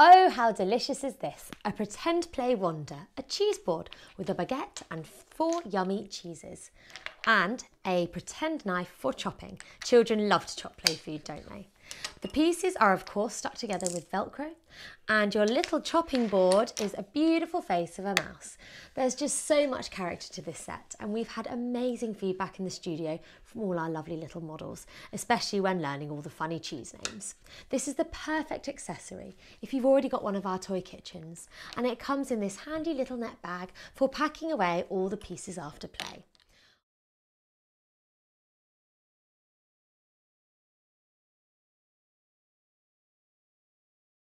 Oh, how delicious is this? A pretend play wonder, a cheese board with a baguette and four yummy cheeses, and a pretend knife for chopping. Children love to chop play food, don't they? The pieces are of course stuck together with Velcro and your little chopping board is a beautiful face of a mouse. There's just so much character to this set and we've had amazing feedback in the studio from all our lovely little models, especially when learning all the funny cheese names. This is the perfect accessory if you've already got one of our toy kitchens and it comes in this handy little net bag for packing away all the pieces after play.